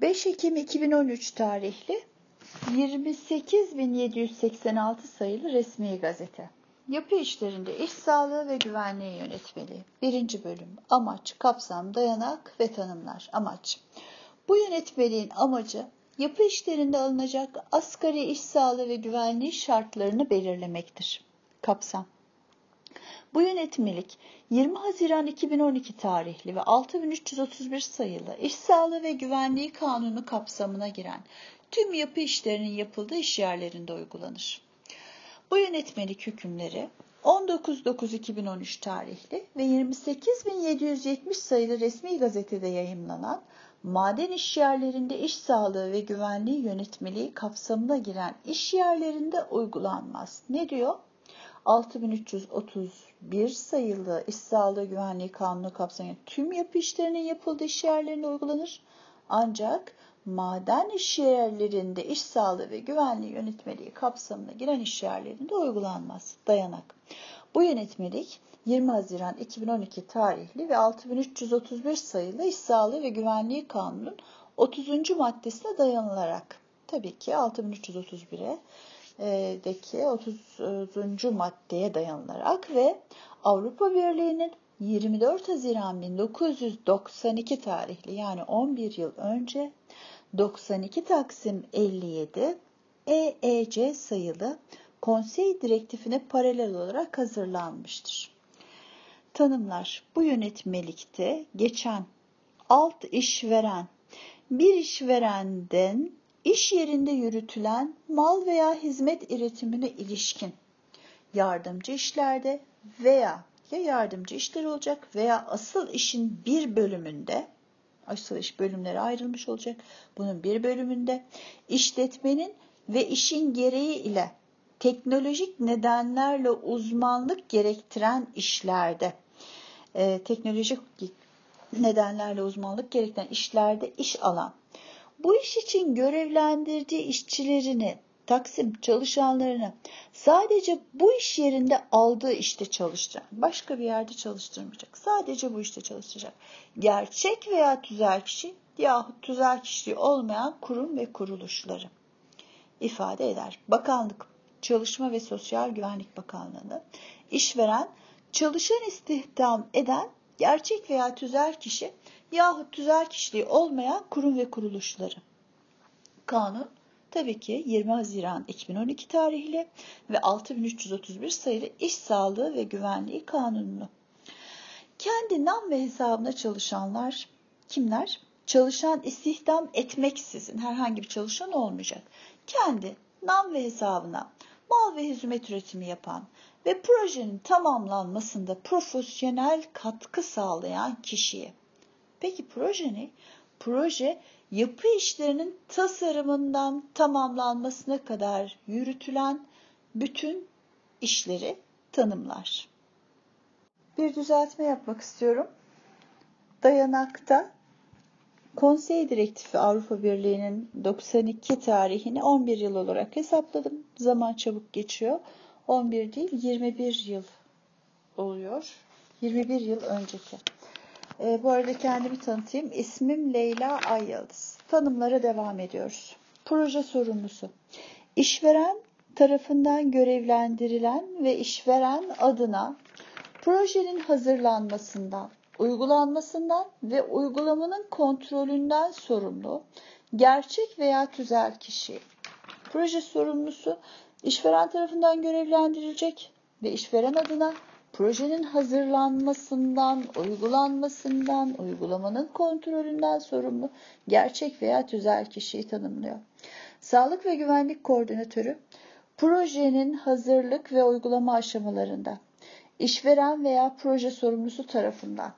5 Ekim 2013 tarihli 28786 sayılı resmi gazete. Yapı işlerinde iş sağlığı ve güvenliği yönetmeliği. 1. bölüm. Amaç, kapsam, dayanak ve tanımlar. Amaç. Bu yönetmeliğin amacı yapı işlerinde alınacak asgari iş sağlığı ve güvenliği şartlarını belirlemektir. Kapsam. Bu yönetmelik 20 Haziran 2012 tarihli ve 6331 sayılı İş Sağlığı ve Güvenliği Kanunu kapsamına giren tüm yapı işlerinin yapıldığı iş yerlerinde uygulanır. Bu yönetmelik hükümleri 19.9.2013 tarihli ve 28.770 sayılı resmi gazetede yayımlanan maden iş yerlerinde iş sağlığı ve güvenliği yönetmeliği kapsamına giren iş yerlerinde uygulanmaz. Ne diyor? 6331 sayılı İş Sağlığı Güvenliği Kanunu kapsamında tüm yapı işlerinin yapıldığı iş yerlerinde uygulanır. Ancak maden iş yerlerinde iş sağlığı ve güvenliği yönetmeliği kapsamına giren iş yerlerinde uygulanmaz. Dayanak. Bu yönetmelik 20 Haziran 2012 tarihli ve 6331 sayılı İş Sağlığı ve Güvenliği Kanunu'nun 30. maddesine dayanılarak tabii ki 6331'e deki 30. maddeye dayanılarak ve Avrupa Birliği'nin 24 Haziran 1992 tarihli yani 11 yıl önce 92 Taksim 57 EEC sayılı konsey direktifine paralel olarak hazırlanmıştır. Tanımlar bu yönetmelikte geçen alt işveren bir işverenden iş yerinde yürütülen mal veya hizmet üretimine ilişkin yardımcı işlerde veya ya yardımcı işler olacak veya asıl işin bir bölümünde asıl iş bölümlere ayrılmış olacak. Bunun bir bölümünde işletmenin ve işin gereği ile teknolojik nedenlerle uzmanlık gerektiren işlerde e, teknolojik nedenlerle uzmanlık gerektiren işlerde iş alan bu iş için görevlendirdiği işçilerini, Taksim çalışanlarını sadece bu iş yerinde aldığı işte çalışacak. Başka bir yerde çalıştırmayacak. Sadece bu işte çalışacak. Gerçek veya tüzel kişi yahut tüzel kişiliği olmayan kurum ve kuruluşları ifade eder. Bakanlık, Çalışma ve Sosyal Güvenlik Bakanlığı'nı işveren, çalışan istihdam eden gerçek veya tüzel kişi yahut tüzel kişiliği olmayan kurum ve kuruluşları. Kanun tabii ki 20 Haziran 2012 tarihli ve 6331 sayılı İş Sağlığı ve Güvenliği Kanunu. Kendi nam ve hesabına çalışanlar kimler? Çalışan istihdam etmeksizin herhangi bir çalışan olmayacak. Kendi nam ve hesabına mal ve hizmet üretimi yapan ve projenin tamamlanmasında profesyonel katkı sağlayan kişiye Peki proje ne? Proje yapı işlerinin tasarımından tamamlanmasına kadar yürütülen bütün işleri tanımlar. Bir düzeltme yapmak istiyorum. Dayanakta Konsey Direktifi Avrupa Birliği'nin 92 tarihini 11 yıl olarak hesapladım. Zaman çabuk geçiyor. 11 değil 21 yıl oluyor. 21 yıl önceki. E, bu arada kendimi tanıtayım. İsmim Leyla Ayyıldız. Tanımlara devam ediyoruz. Proje sorumlusu. İşveren tarafından görevlendirilen ve işveren adına projenin hazırlanmasından, uygulanmasından ve uygulamanın kontrolünden sorumlu gerçek veya tüzel kişi. Proje sorumlusu işveren tarafından görevlendirilecek ve işveren adına projenin hazırlanmasından, uygulanmasından, uygulamanın kontrolünden sorumlu gerçek veya tüzel kişiyi tanımlıyor. Sağlık ve güvenlik koordinatörü projenin hazırlık ve uygulama aşamalarında işveren veya proje sorumlusu tarafından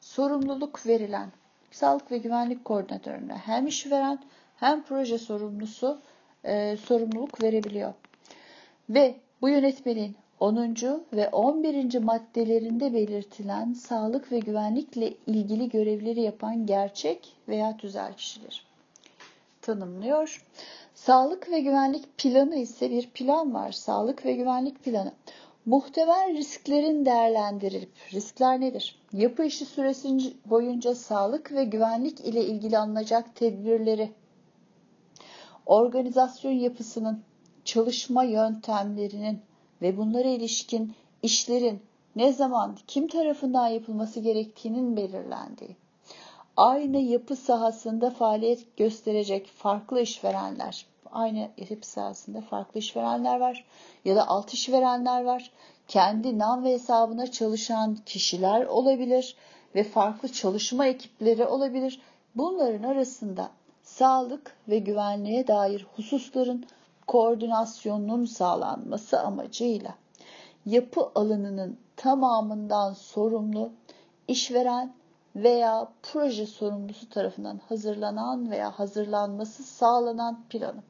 sorumluluk verilen sağlık ve güvenlik koordinatörüne hem işveren hem proje sorumlusu e, sorumluluk verebiliyor. Ve bu yönetmenin 10. ve 11. maddelerinde belirtilen sağlık ve güvenlikle ilgili görevleri yapan gerçek veya tüzel kişiler tanımlıyor. Sağlık ve güvenlik planı ise bir plan var. Sağlık ve güvenlik planı. Muhtemel risklerin değerlendirilip, riskler nedir? Yapı işi süresi boyunca sağlık ve güvenlik ile ilgili alınacak tedbirleri, organizasyon yapısının, çalışma yöntemlerinin ve bunlara ilişkin işlerin ne zaman, kim tarafından yapılması gerektiğinin belirlendiği, aynı yapı sahasında faaliyet gösterecek farklı işverenler, aynı yapı sahasında farklı işverenler var ya da alt işverenler var. Kendi nam ve hesabına çalışan kişiler olabilir ve farklı çalışma ekipleri olabilir. Bunların arasında sağlık ve güvenliğe dair hususların koordinasyonunun sağlanması amacıyla yapı alanının tamamından sorumlu işveren veya proje sorumlusu tarafından hazırlanan veya hazırlanması sağlanan planı.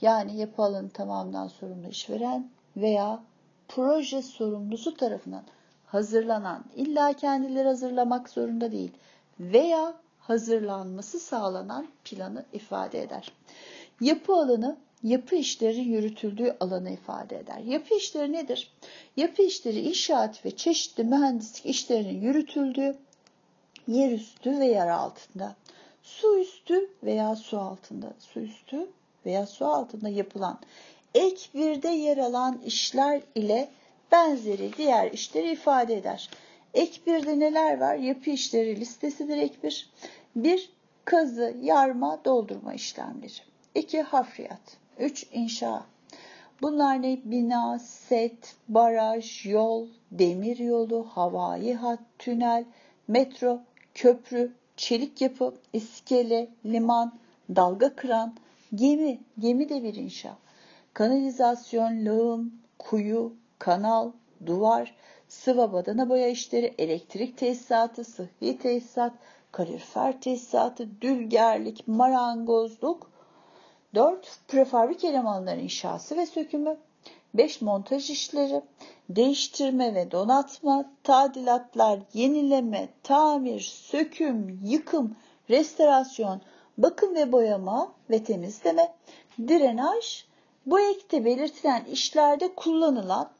Yani yapı alanı tamamından sorumlu işveren veya proje sorumlusu tarafından hazırlanan, illa kendileri hazırlamak zorunda değil veya hazırlanması sağlanan planı ifade eder. Yapı alanı yapı işleri yürütüldüğü alanı ifade eder. Yapı işleri nedir? Yapı işleri inşaat ve çeşitli mühendislik işlerinin yürütüldüğü yer üstü ve yer altında, su üstü veya su altında, su üstü veya su altında yapılan ek birde yer alan işler ile benzeri diğer işleri ifade eder. Ek birde neler var? Yapı işleri listesidir ek bir. Bir, kazı, yarma, doldurma işlemleri. İki, hafriyat. Üç, inşa. Bunlar ne? Bina, set, baraj, yol, demir yolu, havai hat, tünel, metro, köprü, çelik yapı, iskele, liman, dalga kıran, gemi, gemi de bir inşa, kanalizasyon, lağım, kuyu, kanal, duvar, sıva badana boya işleri, elektrik tesisatı, sıhhi tesisat, kalorifer tesisatı, dülgerlik, marangozluk, 4. Prefabrik elemanların inşası ve sökümü, 5. Montaj işleri, değiştirme ve donatma, tadilatlar, yenileme, tamir, söküm, yıkım, restorasyon, bakım ve boyama ve temizleme, drenaj, bu ekte belirtilen işlerde kullanılan,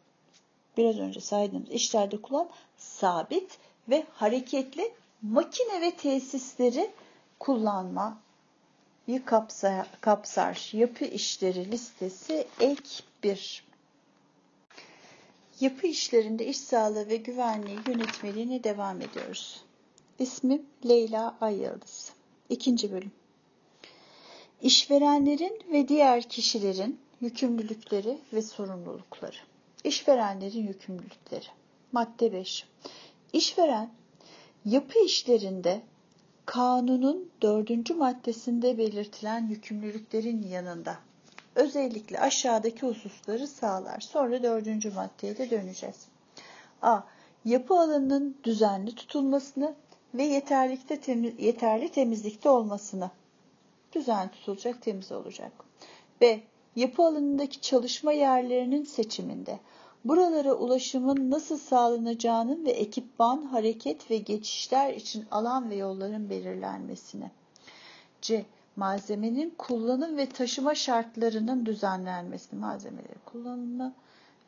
biraz önce saydığımız işlerde kullanılan sabit ve hareketli makine ve tesisleri kullanma kapsar, kapsar yapı işleri listesi ek 1. Yapı işlerinde iş sağlığı ve güvenliği yönetmeliğine devam ediyoruz. İsmim Leyla Ayyıldız. İkinci bölüm. İşverenlerin ve diğer kişilerin yükümlülükleri ve sorumlulukları. İşverenlerin yükümlülükleri. Madde 5. İşveren yapı işlerinde kanunun dördüncü maddesinde belirtilen yükümlülüklerin yanında özellikle aşağıdaki hususları sağlar. Sonra dördüncü maddeye de döneceğiz. A. Yapı alanının düzenli tutulmasını ve yeterlikte temiz, yeterli temizlikte olmasını. Düzen tutulacak, temiz olacak. B. Yapı alanındaki çalışma yerlerinin seçiminde buralara ulaşımın nasıl sağlanacağının ve ekipman, hareket ve geçişler için alan ve yolların belirlenmesini. C malzemenin kullanım ve taşıma şartlarının düzenlenmesi, malzemeleri kullanımı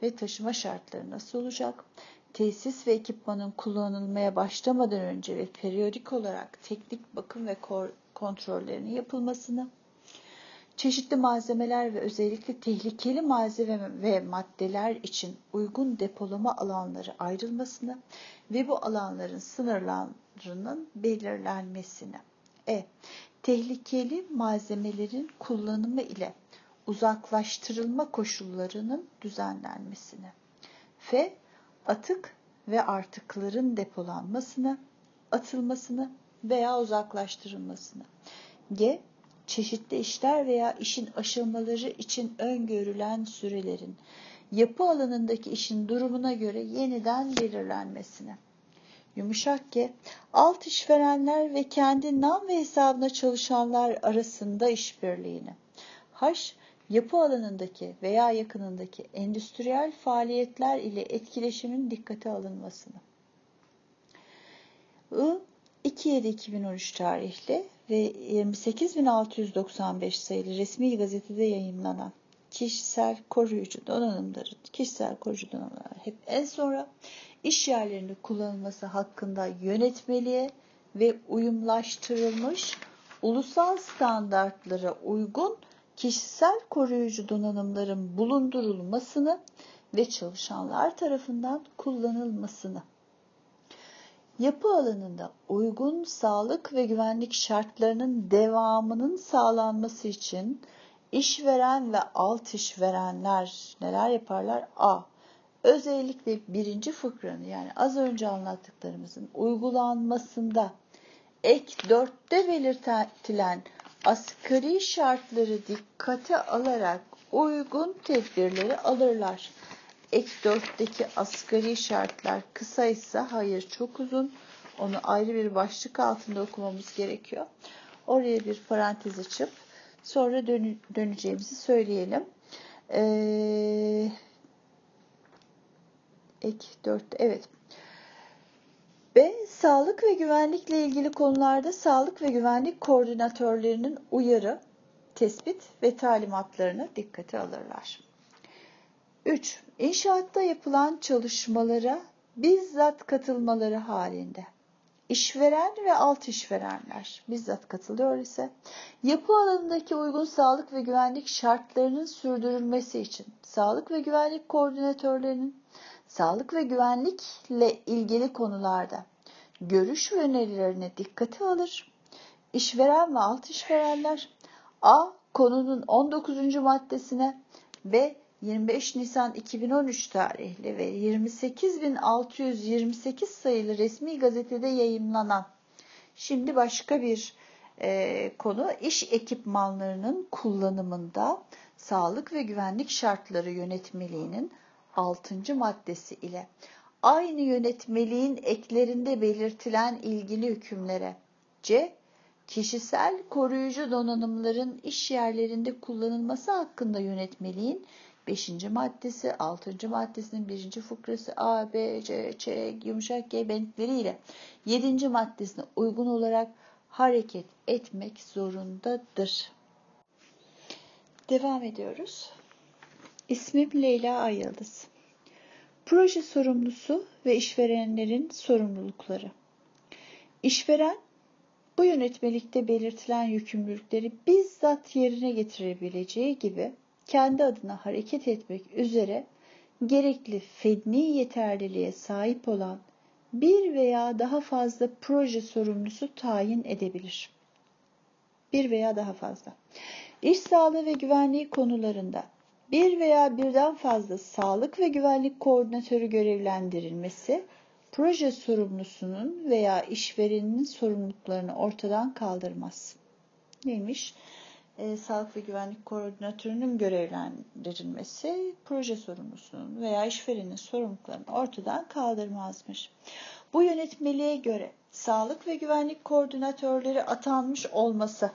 ve taşıma şartları nasıl olacak? Tesis ve ekipmanın kullanılmaya başlamadan önce ve periyodik olarak teknik bakım ve kontrollerinin yapılmasını, çeşitli malzemeler ve özellikle tehlikeli malzeme ve maddeler için uygun depolama alanları ayrılmasını ve bu alanların sınırlarının belirlenmesini. E tehlikeli malzemelerin kullanımı ile uzaklaştırılma koşullarının düzenlenmesini. F. Atık ve artıkların depolanmasını, atılmasını veya uzaklaştırılmasını. G. Çeşitli işler veya işin aşamaları için öngörülen sürelerin yapı alanındaki işin durumuna göre yeniden belirlenmesini yumuşak ki alt işverenler ve kendi nam ve hesabına çalışanlar arasında işbirliğini. H. Yapı alanındaki veya yakınındaki endüstriyel faaliyetler ile etkileşimin dikkate alınmasını. I. 2.7.2013 tarihli ve 28695 sayılı resmi gazetede yayınlanan kişisel koruyucu donanımların, kişisel koruyucu donanımlar hep en sonra iş yerlerinde kullanılması hakkında yönetmeliğe ve uyumlaştırılmış ulusal standartlara uygun kişisel koruyucu donanımların bulundurulmasını ve çalışanlar tarafından kullanılmasını yapı alanında uygun sağlık ve güvenlik şartlarının devamının sağlanması için işveren ve alt işverenler neler yaparlar? A. Özellikle birinci fıkranı yani az önce anlattıklarımızın uygulanmasında ek 4'te belirtilen asgari şartları dikkate alarak uygun tedbirleri alırlar. Ek 4'teki asgari şartlar kısaysa hayır çok uzun. Onu ayrı bir başlık altında okumamız gerekiyor. Oraya bir parantez açıp sonra dön döneceğimizi söyleyelim. Ee, ek 4 evet. B. Sağlık ve güvenlikle ilgili konularda sağlık ve güvenlik koordinatörlerinin uyarı, tespit ve talimatlarını dikkate alırlar. 3. İnşaatta yapılan çalışmalara bizzat katılmaları halinde işveren ve alt işverenler bizzat katılıyor ise yapı alanındaki uygun sağlık ve güvenlik şartlarının sürdürülmesi için sağlık ve güvenlik koordinatörlerinin sağlık ve güvenlikle ilgili konularda görüş ve önerilerine dikkate alır. İşveren ve alt işverenler A konunun 19. maddesine B 25 Nisan 2013 tarihli ve 28.628 sayılı resmi gazetede yayımlanan şimdi başka bir e, konu iş ekipmanlarının kullanımında sağlık ve güvenlik şartları yönetmeliğinin 6. maddesi ile aynı yönetmeliğin eklerinde belirtilen ilgili hükümlere C. Kişisel koruyucu donanımların iş yerlerinde kullanılması hakkında yönetmeliğin 5. maddesi, 6. maddesinin 1. fıkrası A, B, C, Ç, yumuşak G bentleriyle 7. maddesine uygun olarak hareket etmek zorundadır. Devam ediyoruz. İsmim Leyla Ayıldız. Proje sorumlusu ve işverenlerin sorumlulukları. İşveren bu yönetmelikte belirtilen yükümlülükleri bizzat yerine getirebileceği gibi kendi adına hareket etmek üzere gerekli fedni yeterliliğe sahip olan bir veya daha fazla proje sorumlusu tayin edebilir. Bir veya daha fazla. İş sağlığı ve güvenliği konularında bir veya birden fazla sağlık ve güvenlik koordinatörü görevlendirilmesi, proje sorumlusunun veya işverenin sorumluluklarını ortadan kaldırmaz. Neymiş? E, sağlık ve güvenlik koordinatörünün görevlendirilmesi proje sorumlusunun veya işverenin sorumluluklarını ortadan kaldırmazmış. Bu yönetmeliğe göre sağlık ve güvenlik koordinatörleri atanmış olması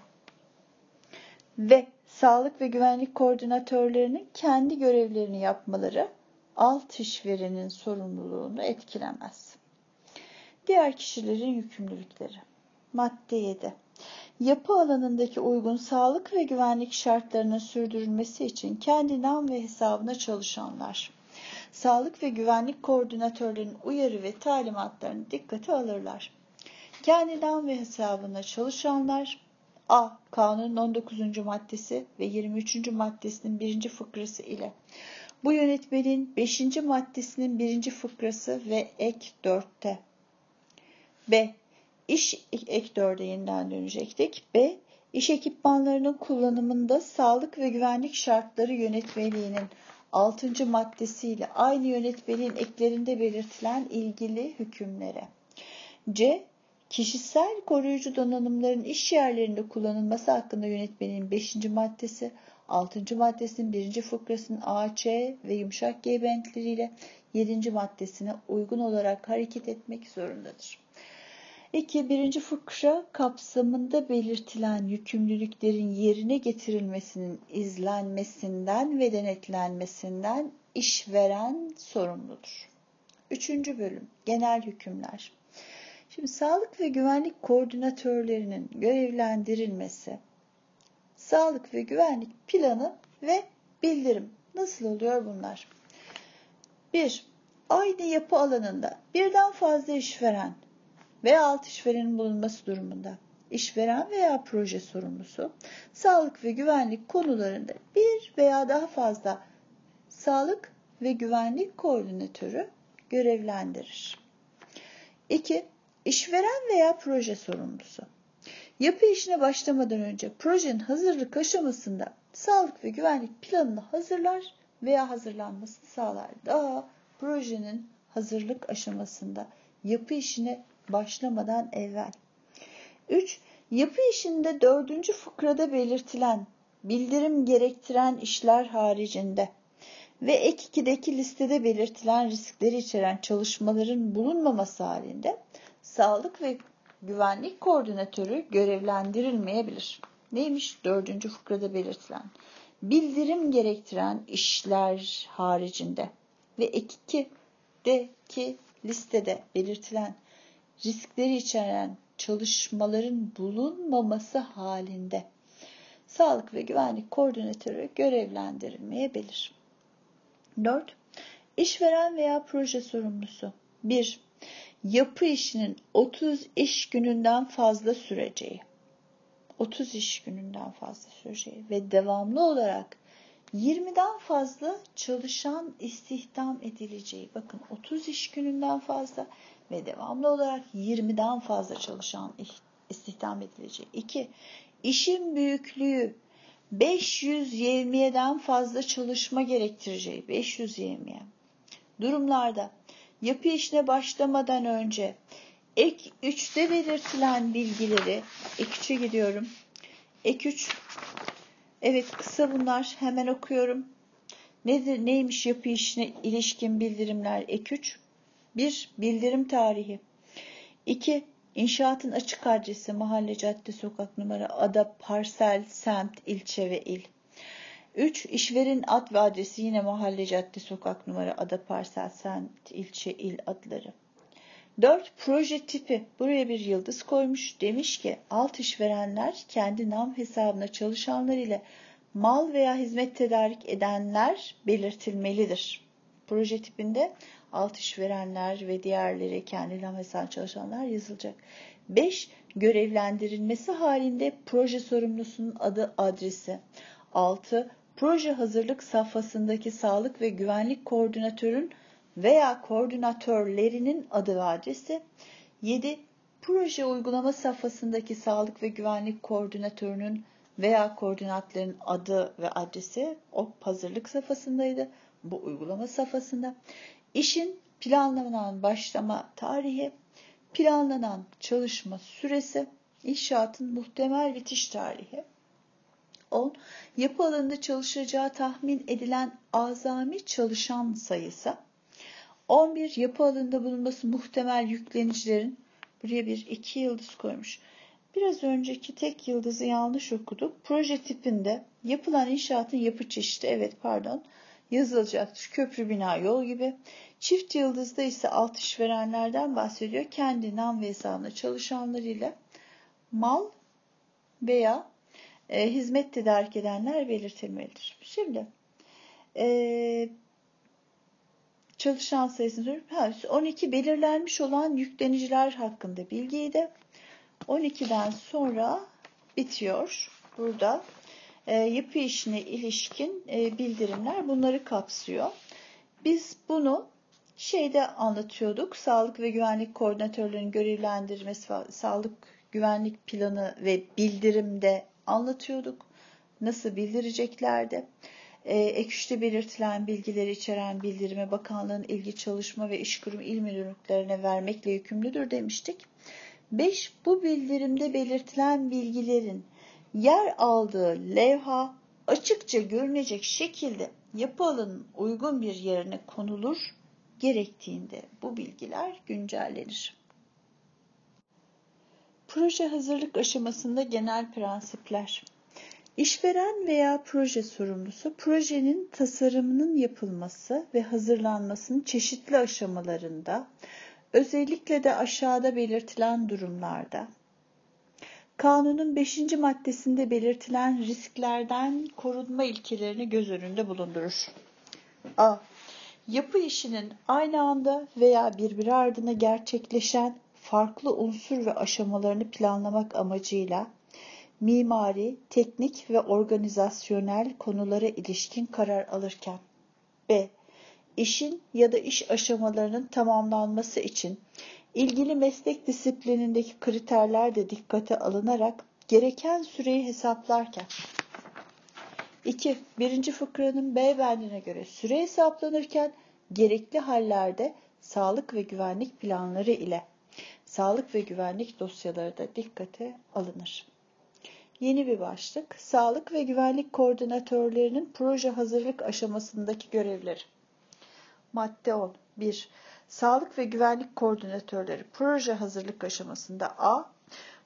ve sağlık ve güvenlik koordinatörlerinin kendi görevlerini yapmaları alt işverenin sorumluluğunu etkilemez. Diğer kişilerin yükümlülükleri. Madde 7 yapı alanındaki uygun sağlık ve güvenlik şartlarının sürdürülmesi için kendi nam ve hesabına çalışanlar, sağlık ve güvenlik koordinatörlerinin uyarı ve talimatlarını dikkate alırlar. Kendi nam ve hesabına çalışanlar, A. Kanunun 19. maddesi ve 23. maddesinin 1. fıkrası ile bu yönetmenin 5. maddesinin 1. fıkrası ve ek 4'te. B iş ek 4'e yeniden dönecektik. B. İş ekipmanlarının kullanımında sağlık ve güvenlik şartları yönetmeliğinin 6. maddesiyle aynı yönetmeliğin eklerinde belirtilen ilgili hükümlere. C. Kişisel koruyucu donanımların iş yerlerinde kullanılması hakkında yönetmeliğin 5. maddesi, 6. maddesinin 1. fıkrasının A, C ve yumuşak G bentleriyle 7. maddesine uygun olarak hareket etmek zorundadır. 2. Birinci fıkra kapsamında belirtilen yükümlülüklerin yerine getirilmesinin izlenmesinden ve denetlenmesinden işveren sorumludur. Üçüncü bölüm genel hükümler. Şimdi sağlık ve güvenlik koordinatörlerinin görevlendirilmesi, sağlık ve güvenlik planı ve bildirim. Nasıl oluyor bunlar? 1. Aynı yapı alanında birden fazla işveren veya alt işverenin bulunması durumunda işveren veya proje sorumlusu sağlık ve güvenlik konularında bir veya daha fazla sağlık ve güvenlik koordinatörü görevlendirir. 2. İşveren veya proje sorumlusu. Yapı işine başlamadan önce projenin hazırlık aşamasında sağlık ve güvenlik planını hazırlar veya hazırlanmasını sağlar. Daha projenin hazırlık aşamasında yapı işine başlamadan evvel. 3. Yapı işinde dördüncü fıkrada belirtilen bildirim gerektiren işler haricinde ve ek 2'deki listede belirtilen riskleri içeren çalışmaların bulunmaması halinde sağlık ve güvenlik koordinatörü görevlendirilmeyebilir. Neymiş dördüncü fıkrada belirtilen? Bildirim gerektiren işler haricinde ve ek 2'deki listede belirtilen riskleri içeren çalışmaların bulunmaması halinde sağlık ve güvenlik koordinatörü görevlendirilmeyebilir. 4. İşveren veya proje sorumlusu 1. Yapı işinin 30 iş gününden fazla süreceği 30 iş gününden fazla süreceği ve devamlı olarak 20'den fazla çalışan istihdam edileceği. Bakın 30 iş gününden fazla ve devamlı olarak 20'den fazla çalışan istihdam edileceği. 2. İşin büyüklüğü 500 yevmiyeden fazla çalışma gerektireceği 500 yevmiye. Durumlarda yapı işine başlamadan önce ek 3'te belirtilen bilgileri ek 3'e gidiyorum. Ek 3 Evet kısa bunlar hemen okuyorum. Nedir, neymiş yapı işine ilişkin bildirimler ek 3? 1. Bildirim tarihi. 2. İnşaatın açık adresi, mahalle, cadde, sokak numara, ada, parsel, semt, ilçe ve il. 3. İşverin ad ve adresi yine mahalle, cadde, sokak numara, ada, parsel, semt, ilçe, il adları. 4. Proje tipi. Buraya bir yıldız koymuş. Demiş ki alt işverenler kendi nam hesabına çalışanlar ile mal veya hizmet tedarik edenler belirtilmelidir. Proje tipinde alt işverenler ve diğerleri kendi hesabına çalışanlar yazılacak. 5. Görevlendirilmesi halinde proje sorumlusunun adı adresi. 6. Proje hazırlık safhasındaki sağlık ve güvenlik koordinatörün veya koordinatörlerinin adı ve adresi. 7. Proje uygulama safhasındaki sağlık ve güvenlik koordinatörünün veya koordinatların adı ve adresi o hazırlık safhasındaydı. Bu uygulama safhasında. İşin planlanan başlama tarihi, planlanan çalışma süresi, inşaatın muhtemel bitiş tarihi. 10. Yapı alanında çalışacağı tahmin edilen azami çalışan sayısı. 11 yapı alanında bulunması muhtemel yüklenicilerin buraya bir iki yıldız koymuş. Biraz önceki tek yıldızı yanlış okuduk. Proje tipinde yapılan inşaatın yapı çeşidi evet pardon yazılacaktır. Köprü, bina, yol gibi. Çift yıldızda ise alt işverenlerden bahsediyor. Kendi nam ve hesabına çalışanlarıyla mal veya e, hizmet tedarik edenler belirtilmelidir. Şimdi e, çalışan sayısını söylüyorum. 12 belirlenmiş olan yükleniciler hakkında bilgiyi de 12'den sonra bitiyor. Burada e, yapı işine ilişkin e, bildirimler bunları kapsıyor. Biz bunu şeyde anlatıyorduk. Sağlık ve güvenlik koordinatörlerinin görevlendirmesi, sağlık güvenlik planı ve bildirimde anlatıyorduk. Nasıl bildireceklerdi. E, ek üçte belirtilen bilgileri içeren bildirime bakanlığın ilgi çalışma ve iş kurumu il müdürlüklerine vermekle yükümlüdür demiştik. 5. Bu bildirimde belirtilen bilgilerin yer aldığı levha açıkça görünecek şekilde yapı alanının uygun bir yerine konulur gerektiğinde bu bilgiler güncellenir. Proje hazırlık aşamasında genel prensipler. İşveren veya proje sorumlusu projenin tasarımının yapılması ve hazırlanmasının çeşitli aşamalarında özellikle de aşağıda belirtilen durumlarda Kanunun 5. maddesinde belirtilen risklerden korunma ilkelerini göz önünde bulundurur. A. Yapı işinin aynı anda veya birbiri ardına gerçekleşen farklı unsur ve aşamalarını planlamak amacıyla mimari, teknik ve organizasyonel konulara ilişkin karar alırken b. işin ya da iş aşamalarının tamamlanması için ilgili meslek disiplinindeki kriterler de dikkate alınarak gereken süreyi hesaplarken 2. Birinci fıkranın B bendine göre süre hesaplanırken gerekli hallerde sağlık ve güvenlik planları ile sağlık ve güvenlik dosyaları da dikkate alınır. Yeni bir başlık, sağlık ve güvenlik koordinatörlerinin proje hazırlık aşamasındaki görevleri. Madde 10. 1. Sağlık ve güvenlik koordinatörleri proje hazırlık aşamasında A.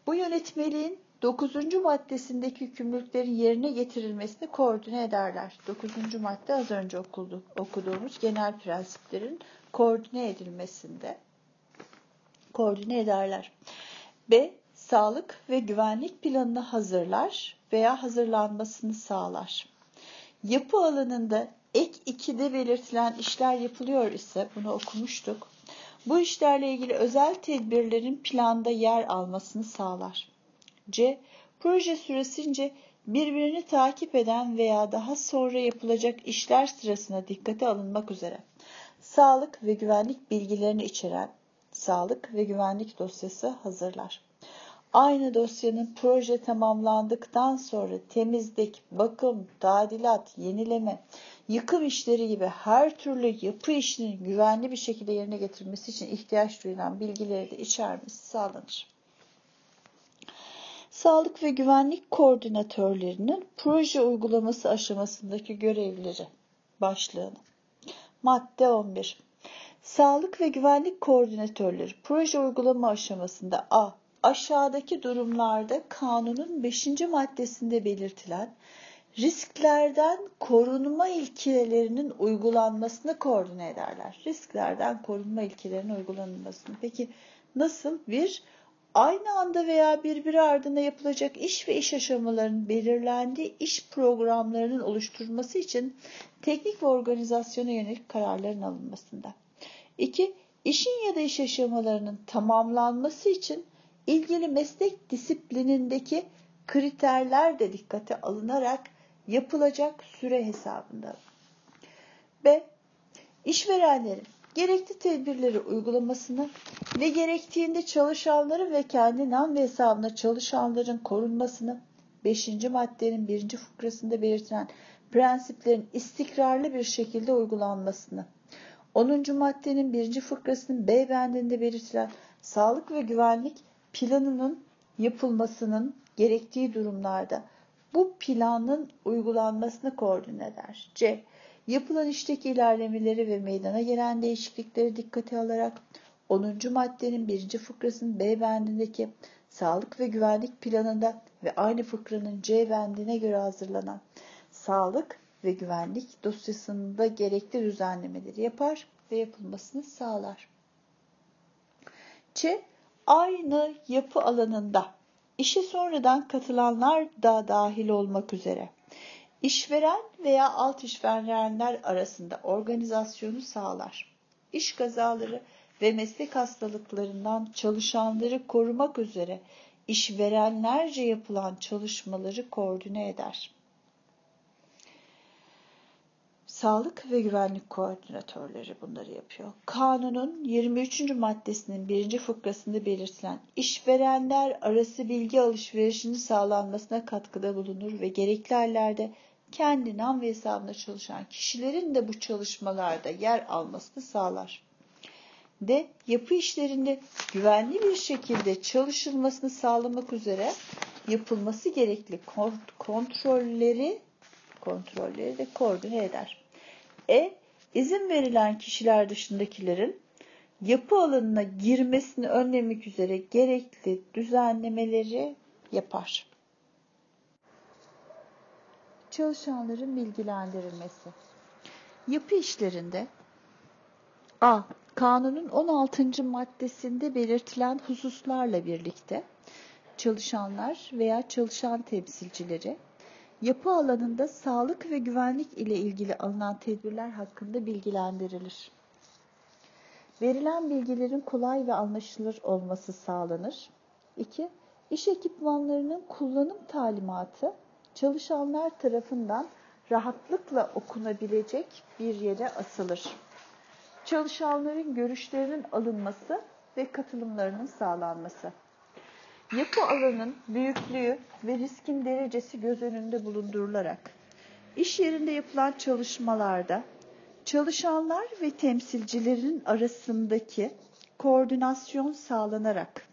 Bu yönetmeliğin 9. maddesindeki yükümlülüklerin yerine getirilmesini koordine ederler. 9. madde az önce okuldu, okuduğumuz genel prensiplerin koordine edilmesinde koordine ederler. B. Sağlık ve güvenlik planını hazırlar veya hazırlanmasını sağlar. Yapı alanında ek 2'de belirtilen işler yapılıyor ise bunu okumuştuk. Bu işlerle ilgili özel tedbirlerin planda yer almasını sağlar. C. Proje süresince birbirini takip eden veya daha sonra yapılacak işler sırasına dikkate alınmak üzere sağlık ve güvenlik bilgilerini içeren sağlık ve güvenlik dosyası hazırlar. Aynı dosyanın proje tamamlandıktan sonra temizlik, bakım, tadilat, yenileme, yıkım işleri gibi her türlü yapı işinin güvenli bir şekilde yerine getirilmesi için ihtiyaç duyulan bilgileri de içermesi sağlanır. Sağlık ve güvenlik koordinatörlerinin proje uygulaması aşamasındaki görevleri başlığını. Madde 11. Sağlık ve güvenlik koordinatörleri proje uygulama aşamasında A. Aşağıdaki durumlarda kanunun 5. maddesinde belirtilen risklerden korunma ilkelerinin uygulanmasını koordine ederler. Risklerden korunma ilkelerinin uygulanmasını. Peki nasıl? Bir, aynı anda veya birbiri ardına yapılacak iş ve iş aşamalarının belirlendiği iş programlarının oluşturulması için teknik ve organizasyona yönelik kararların alınmasında. 2. İşin ya da iş aşamalarının tamamlanması için ilgili meslek disiplinindeki kriterler de dikkate alınarak yapılacak süre hesabında. B. İşverenlerin gerekli tedbirleri uygulamasını ve gerektiğinde çalışanların ve kendi nam ve hesabına çalışanların korunmasını 5. maddenin 1. fıkrasında belirtilen prensiplerin istikrarlı bir şekilde uygulanmasını 10. maddenin 1. fıkrasının B bendinde belirtilen sağlık ve güvenlik planının yapılmasının gerektiği durumlarda bu planın uygulanmasını koordine eder. C. Yapılan işteki ilerlemeleri ve meydana gelen değişiklikleri dikkate alarak 10. maddenin 1. fıkrasının B bendindeki sağlık ve güvenlik planında ve aynı fıkranın C bendine göre hazırlanan sağlık ve güvenlik dosyasında gerekli düzenlemeleri yapar ve yapılmasını sağlar. Ç. Aynı yapı alanında işe sonradan katılanlar da dahil olmak üzere işveren veya alt işverenler arasında organizasyonu sağlar. İş kazaları ve meslek hastalıklarından çalışanları korumak üzere işverenlerce yapılan çalışmaları koordine eder. Sağlık ve güvenlik koordinatörleri bunları yapıyor. Kanunun 23. maddesinin 1. fıkrasında belirtilen işverenler arası bilgi alışverişinin sağlanmasına katkıda bulunur ve gerekli hallerde kendi nam ve hesabına çalışan kişilerin de bu çalışmalarda yer almasını sağlar. De yapı işlerinde güvenli bir şekilde çalışılmasını sağlamak üzere yapılması gerekli kontrolleri kontrolleri de koordine eder. E. izin verilen kişiler dışındakilerin yapı alanına girmesini önlemek üzere gerekli düzenlemeleri yapar. Çalışanların bilgilendirilmesi. Yapı işlerinde A. Kanunun 16. maddesinde belirtilen hususlarla birlikte çalışanlar veya çalışan temsilcileri yapı alanında sağlık ve güvenlik ile ilgili alınan tedbirler hakkında bilgilendirilir. Verilen bilgilerin kolay ve anlaşılır olması sağlanır. 2. İş ekipmanlarının kullanım talimatı çalışanlar tarafından rahatlıkla okunabilecek bir yere asılır. Çalışanların görüşlerinin alınması ve katılımlarının sağlanması. Yapı alanın büyüklüğü ve riskin derecesi göz önünde bulundurularak iş yerinde yapılan çalışmalarda çalışanlar ve temsilcilerin arasındaki koordinasyon sağlanarak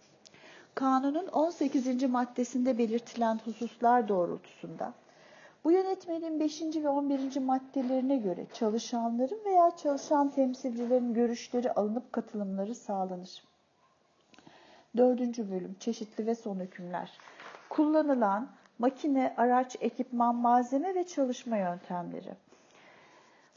kanunun 18. maddesinde belirtilen hususlar doğrultusunda bu yönetmenin 5. ve 11. maddelerine göre çalışanların veya çalışan temsilcilerin görüşleri alınıp katılımları sağlanır. 4. bölüm çeşitli ve son hükümler. Kullanılan makine, araç, ekipman, malzeme ve çalışma yöntemleri.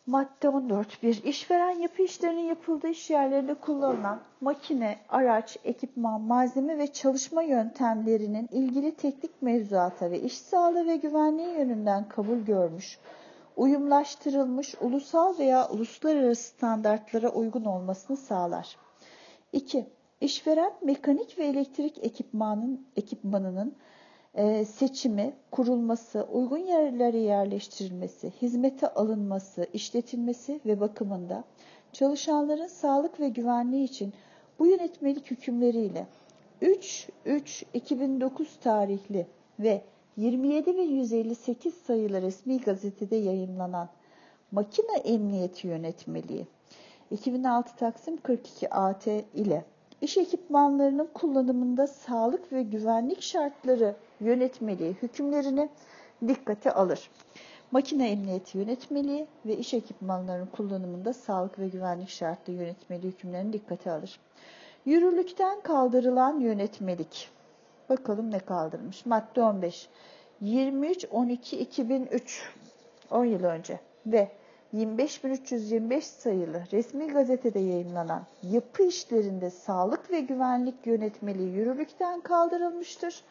Madde 14. Bir işveren yapı işlerinin yapıldığı iş yerlerinde kullanılan makine, araç, ekipman, malzeme ve çalışma yöntemlerinin ilgili teknik mevzuata ve iş sağlığı ve güvenliği yönünden kabul görmüş, uyumlaştırılmış ulusal veya uluslararası standartlara uygun olmasını sağlar. 2. İşveren mekanik ve elektrik ekipmanın, ekipmanının e, seçimi, kurulması, uygun yerlere yerleştirilmesi, hizmete alınması, işletilmesi ve bakımında çalışanların sağlık ve güvenliği için bu yönetmelik hükümleriyle 3-3-2009 tarihli ve 27 ve 158 sayılı resmi gazetede yayınlanan Makine Emniyeti Yönetmeliği 2006 Taksim 42 AT ile iş ekipmanlarının kullanımında sağlık ve güvenlik şartları yönetmeliği hükümlerini dikkate alır. Makine emniyeti yönetmeliği ve iş ekipmanlarının kullanımında sağlık ve güvenlik şartları yönetmeliği hükümlerini dikkate alır. Yürürlükten kaldırılan yönetmelik. Bakalım ne kaldırmış. Madde 15. 23.12.2003 10 yıl önce ve 25325 sayılı resmi gazetede yayınlanan yapı işlerinde sağlık ve güvenlik yönetmeliği yürürlükten kaldırılmıştır.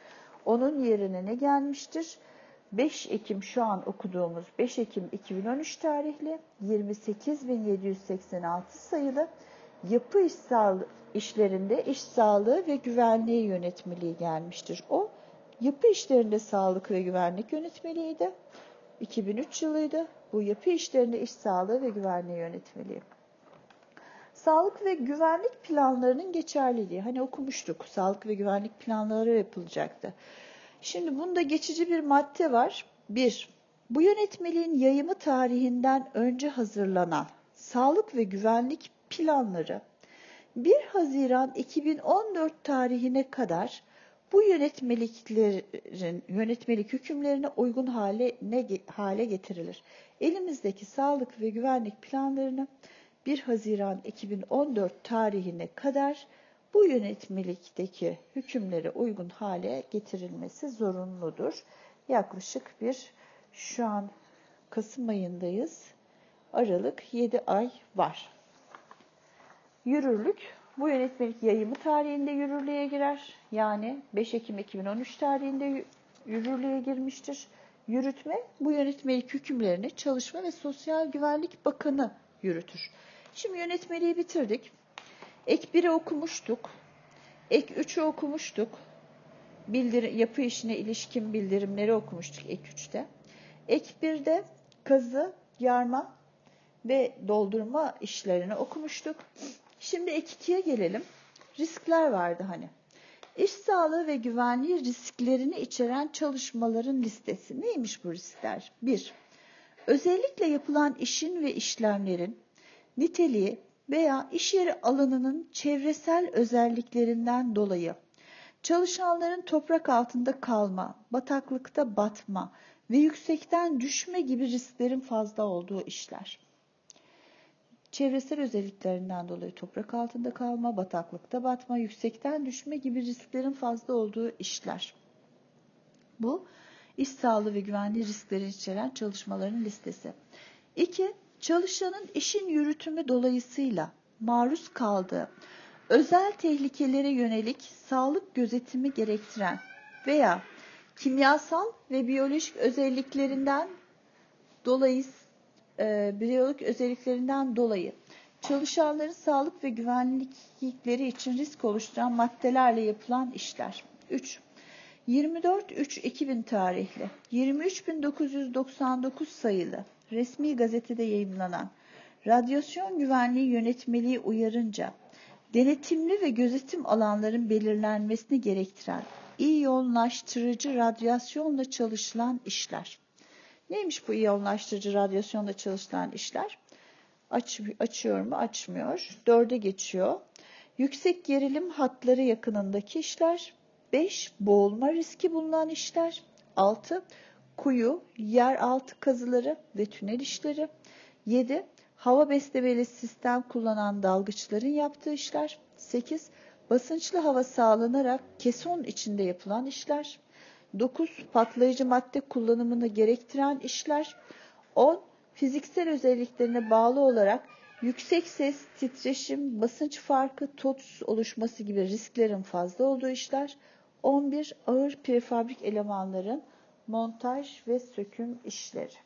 Onun yerine ne gelmiştir? 5 Ekim şu an okuduğumuz 5 Ekim 2013 tarihli 28786 sayılı yapı iş sağlığı, işlerinde iş sağlığı ve güvenliği yönetmeliği gelmiştir. O yapı işlerinde sağlık ve güvenlik yönetmeliğiydi. 2003 yılıydı. Bu yapı işlerinde iş sağlığı ve güvenliği yönetmeliği. Sağlık ve güvenlik planlarının geçerliliği. Hani okumuştuk. Sağlık ve güvenlik planları yapılacaktı. Şimdi bunda geçici bir madde var. Bir, bu yönetmeliğin yayımı tarihinden önce hazırlanan sağlık ve güvenlik planları 1 Haziran 2014 tarihine kadar bu yönetmeliklerin yönetmelik hükümlerine uygun hale ne hale getirilir. Elimizdeki sağlık ve güvenlik planlarını 1 Haziran 2014 tarihine kadar bu yönetmelikteki hükümlere uygun hale getirilmesi zorunludur. Yaklaşık bir şu an Kasım ayındayız. Aralık 7 ay var. Yürürlük bu yönetmelik yayımı tarihinde yürürlüğe girer. Yani 5 Ekim 2013 tarihinde yürürlüğe girmiştir. Yürütme bu yönetmelik hükümlerini Çalışma ve Sosyal Güvenlik Bakanı yürütür. Şimdi yönetmeliği bitirdik. Ek 1'i okumuştuk. Ek 3'ü okumuştuk. Bildirim, yapı işine ilişkin bildirimleri okumuştuk ek 3'te. Ek 1'de kazı, yarma ve doldurma işlerini okumuştuk. Şimdi ek 2'ye gelelim. Riskler vardı hani. İş sağlığı ve güvenliği risklerini içeren çalışmaların listesi. Neymiş bu riskler? 1. Özellikle yapılan işin ve işlemlerin niteliği veya iş yeri alanının çevresel özelliklerinden dolayı çalışanların toprak altında kalma, bataklıkta batma ve yüksekten düşme gibi risklerin fazla olduğu işler. Çevresel özelliklerinden dolayı toprak altında kalma, bataklıkta batma, yüksekten düşme gibi risklerin fazla olduğu işler. Bu iş sağlığı ve güvenliği riskleri içeren çalışmaların listesi. 2. Çalışanın işin yürütümü dolayısıyla maruz kaldığı özel tehlikelere yönelik sağlık gözetimi gerektiren veya kimyasal ve biyolojik özelliklerinden dolayı e, biyolojik özelliklerinden dolayı çalışanların sağlık ve güvenlikleri için risk oluşturan maddelerle yapılan işler. 3. 24-3-2000 tarihli 23.999 sayılı resmi gazetede yayımlanan radyasyon güvenliği yönetmeliği uyarınca denetimli ve gözetim alanların belirlenmesini gerektiren iyonlaştırıcı radyasyonla çalışılan işler. Neymiş bu iyonlaştırıcı radyasyonla çalışılan işler? Aç, açıyor mu? Açmıyor. Dörde geçiyor. Yüksek gerilim hatları yakınındaki işler. 5. Boğulma riski bulunan işler. 6. Kuyu, yeraltı kazıları ve tünel işleri. 7. Hava beslemeli sistem kullanan dalgıçların yaptığı işler. 8. Basınçlı hava sağlanarak keson içinde yapılan işler. 9. Patlayıcı madde kullanımını gerektiren işler. 10. Fiziksel özelliklerine bağlı olarak yüksek ses, titreşim, basınç farkı, toz oluşması gibi risklerin fazla olduğu işler. 11. Ağır prefabrik elemanların montaj ve söküm işleri.